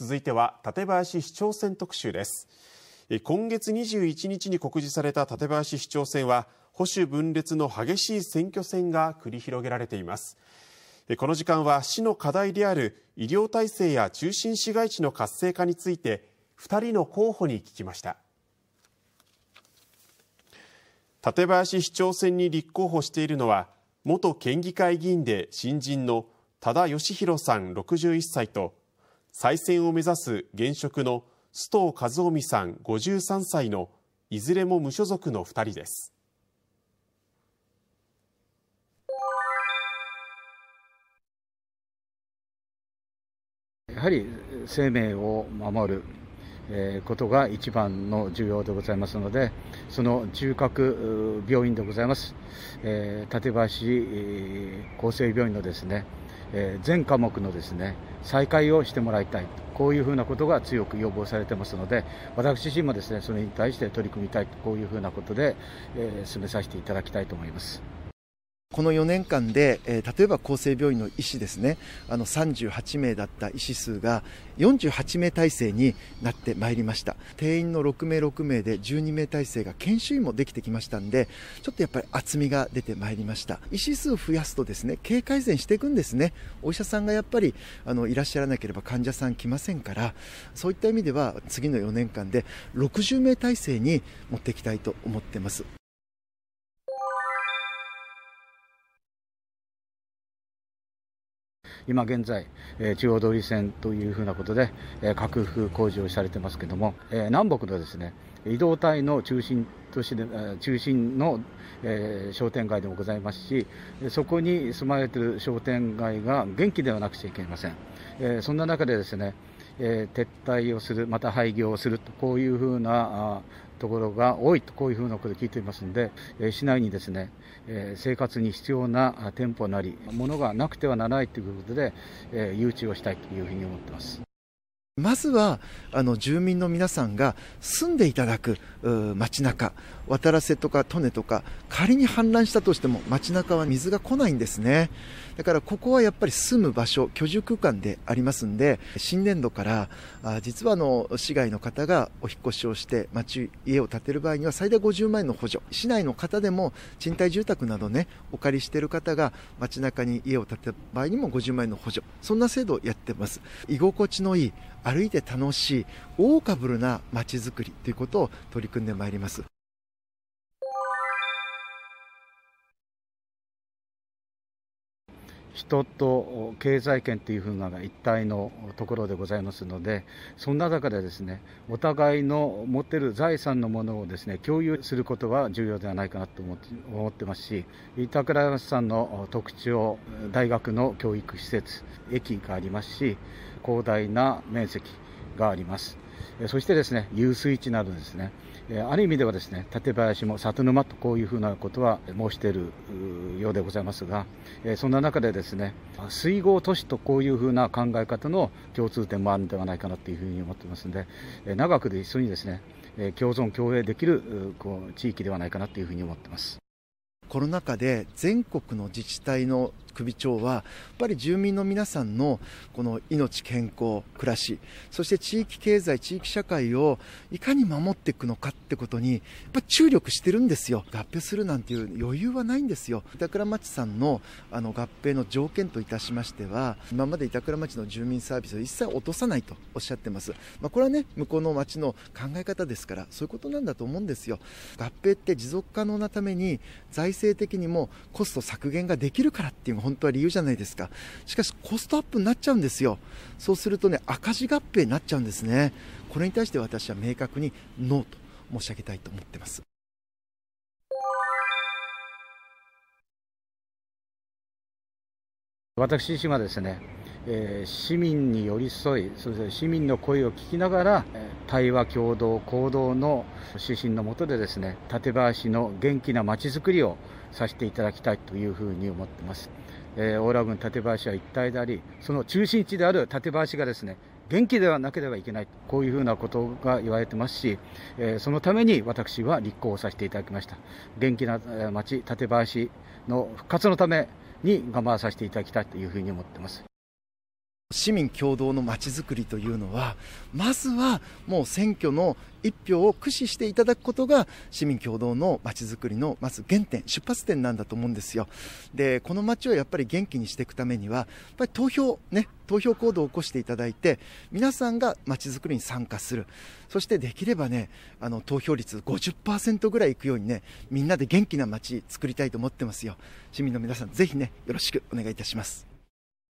続いては館林市長選特集です。今月21日に告示された館林市長選は保守分裂の激しい選挙戦が繰り広げられています。この時間は市の課題である医療体制や中心市街地の活性化について2人の候補に聞きました。館林市長選に立候補しているのは元県議会議員で新人の多田義弘さん61歳と再選を目指す現職の須藤和臣さん53歳のいずれも無所属の2人です。やはり生命を守ることが一番の重要でございますので、その中核病院でございます、館林厚生病院のですね、え全科目のですね再開をしてもらいたいこういうふうなことが強く要望されてますので、私自身もですねそれに対して取り組みたいと、こういうふうなことで、え進めさせていただきたいと思います。この4年間で、えー、例えば厚生病院の医師ですね、あの38名だった医師数が48名体制になってまいりました。定員の6名6名で12名体制が研修医もできてきましたんで、ちょっとやっぱり厚みが出てまいりました。医師数を増やすとですね、経営改善していくんですね。お医者さんがやっぱりあのいらっしゃらなければ患者さん来ませんから、そういった意味では次の4年間で60名体制に持っていきたいと思ってます。今現在、え中央通り線というふうなことで、え拡幅工事をされてますけども、え南北のですね移動帯の中心都市で中心の、えー、商店街でもございますしそこに住まれている商店街が元気ではなくちゃいけません、えー、そんな中でですね、えー、撤退をするまた廃業をするとこういうふうなところが多いとこういうふうなことを聞いていますので、え市内にですね、え生活に必要な店舗なりものがなくてはならないということで、え誘致をしたいというふうに思っています。まずはあの住民の皆さんが住んでいただく街中渡良瀬とか利根とか仮に氾濫したとしても街中は水が来ないんですね。だからここはやっぱり住む場所居住空間でありますんで新年度からあ実はあの市外の方がお引越しをして町家を建てる場合には最大50万円の補助。市内の方でも賃貸住宅などねお借りしている方が街中に家を建てる場合にも50万円の補助。そんな制度をやってます。居心地のいい歩いて楽しいオーカブルな街づくりということを取り組んでまいります。人と経済圏というふうな一体のところでございますのでそんな中でですねお互いの持ってる財産のものをですね共有することは重要ではないかなと思って思ってますし板倉山さんの特徴大学の教育施設駅がありますし広大な面積があります。そしてですね遊水地などですねある意味ではですね館林も里沼とこういうふうなことは申しているようでございますがそんな中でですね水郷都市とこういうふうな考え方の共通点もあるんではないかなというふうに思ってますので長くで一緒にですね共存共栄できる地域ではないかなというふうに思ってます。コロナ禍で全国の自治体の首長はやっぱり住民の皆さんのこの命、健康、暮らしそして地域経済、地域社会をいかに守っていくのかってことにやっぱ注力してるんですよ。合併するなんていう余裕はないんですよ。板倉町さんのあの合併の条件といたしましては今まで板倉町の住民サービスを一切落とさないとおっしゃってます、まあ、これはね向こうの町の考え方ですからそういうことなんだと思うんですよ。合併って持続可能なために財政的にもコスト削減ができるからっていうのが本当は理由じゃないですか。しかしコストアップになっちゃうんですよ。そうするとね、赤字合併になっちゃうんですね。これに対して私は明確にノーと申し上げたいと思ってます。私自身はですね、えー、市民に寄り添い、そして市民の声を聞きながら、対話共同行動の指針のもとでですね、館林の元気なまちづくりをさせていただきたいというふうに思ってます。えー、大浦郡館林は一体であり、その中心地である館林がですね、元気ではなければいけない、こういうふうなことが言われてますし、えー、そのために私は立候補させていただきました。元気な町、館林の復活のために頑張らさせていただきたいというふうに思っています。市民共同のまちづくりというのは、まずはもう選挙の一票を駆使していただくことが市民共同のまちづくりのまず原点、出発点なんだと思うんですよ。で、この街をやっぱり元気にしていくためには、やっぱり投票、ね、投票行動を起こしていただいて、皆さんがまちづくりに参加する。そしてできればね、あの投票率50%ぐらいいくようにね、みんなで元気な街作りたいと思ってますよ。市民の皆さん、ぜひね、よろしくお願いいたします。